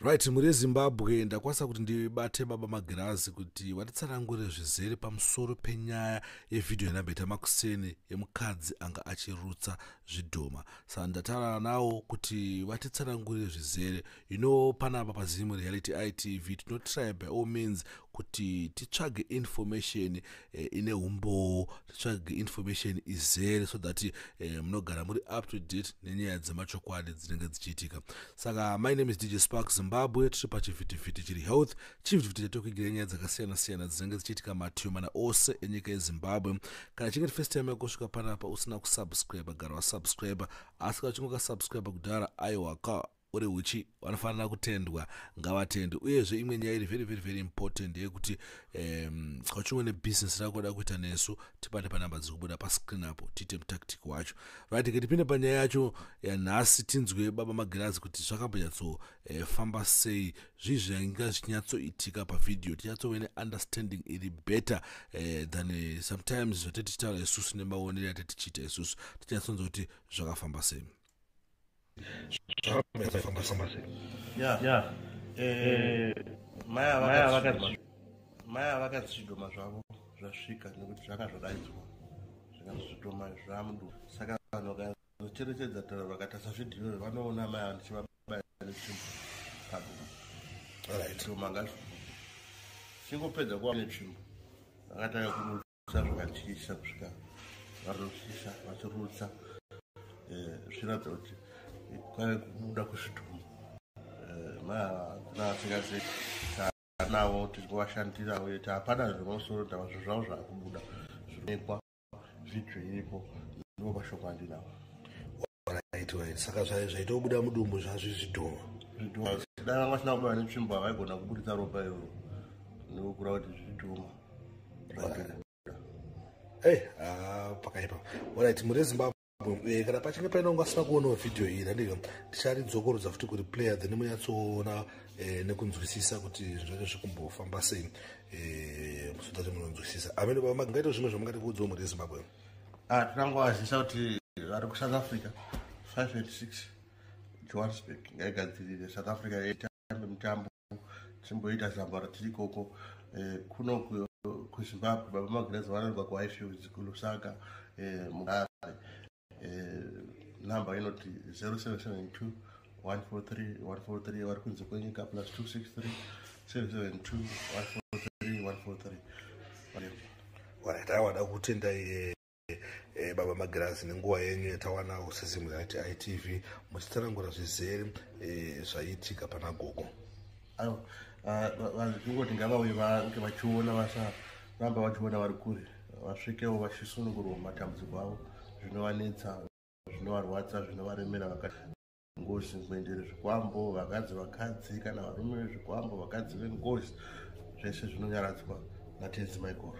right muri yezimbabwe ndakwanisa kuti ndibate baba magirazi kuti watitsanangure zvizere pamusoro penyaya yevhidhiyo inamboita makuseni yemukadzi anga achirutsa zvidhoma. Saka ndataurana nawo kuti vatitsanangure zvizere. You know panapa pazimu reality itv tinotry by all means kuti titsvage information eh, ine umbowo titsvage information izere so that eh, munogara muri up to date nenyaya dzemachokwadi dzinenge dzichiitika. Saka my name is dj spark zimbabwe tiri pachivhitivhiti chiri health. Chivhitivhiti chatokugirira nyaya dzakasiyana-siyana dzinenge dzichiitika matiyo mana ose enyika yezimbabwe. Kana chinge first time yakusvika panapa usina kusubscribe gara wasubscribe. Asi kana uchinge ukasubscribe kudhara aiwaka uri uchi vanofanira kutendwa ngavatende uyezve imwe nyaya iri very very very important yekuti um, kauchingwe nebhizinesi rako da kuita nesu tibate panamba dziri kubuda pascreen apo tiite mutactic wacho. Right ke tipinde panyaya yacho yanhasi tinzwe baba magirazi kuti zvakambanyatsofamba uh, sei zvii zvainga zvichinyatsoitika pavhidhiyo tinyatsove neunderstanding iri better uh, than uh, sometimes zvatetichitaura isusu nemaonero atetichiita isusu tinyatsonzwa kuti zvakafamba sei maya vakati zvidhoma zvavo zvasvika nekuti zvanga zvodaidzwa zvikanzi zvidhoma zvamudu saka vanhu vakazocherechedza tauro vakatasa zvidhiyo vanoona maya ndichivabaya netsvimbo padhoma ngazvi chingopedza kuva netsvimbo vakatanga kurutsa zvakatyisa kusvika varusisa vachirutsa. Zviratidza kuti kwave kubuda kwezvidhoma maasingazeinavo tichingovashandira uye tahapana zvemusoro tavazvo zvavo zvaakubuda. Zvinekwa vhidhiyo iripo ndivo mashoko andinavo saka zvaitobuda mudumbu zvazvi zvidhoma dai vasina kubaya netsvimbo havaigona kubudisa ropa iroro. Nekukura kuti zvidhoma pakaipa orit muri zimbabwe kana pachinge paina unge asina kuonawo vhidhiyo iyi nandika ticharidzokorudza futi kuriplaya then munyatsoona nekunzwisisa kuti zvacho zvikumbofamba sei. Musodati munonzwisisa. Amene baba ngaito zvimwe zvamungati kuudzawo muri yezimbabwe tinangovazisa kuti vari kusouth africa 586 johannesburg ngaigadzirire south africa yaitambe mutambo timboita zambara tiri ikoko. Kuno kuzimbabwe baba magirazi vanorirwa kuhighfields kulusaka mugare namba inoti 0772 143 vari kunze kwenyika plus 263 772 143 tawada kutendai baba magirazi nenguva yenyu yatawanawo sezimu yati itv muchitsanangura zvizere zvaiitika pana gogo. Kungoti ngavauye vange vachiona vasaramba vachiona vari kure vasvikewo vachisunungurwa matambudziko avo zvinovanetsa zvinovarwadza zvinovaremera vakati ngozi kuendere zvikwambo vakadzi vakadzi kana varume vezvikwambo vakadzi vengozi zvese zvinonyaradzwa natenzi maikoro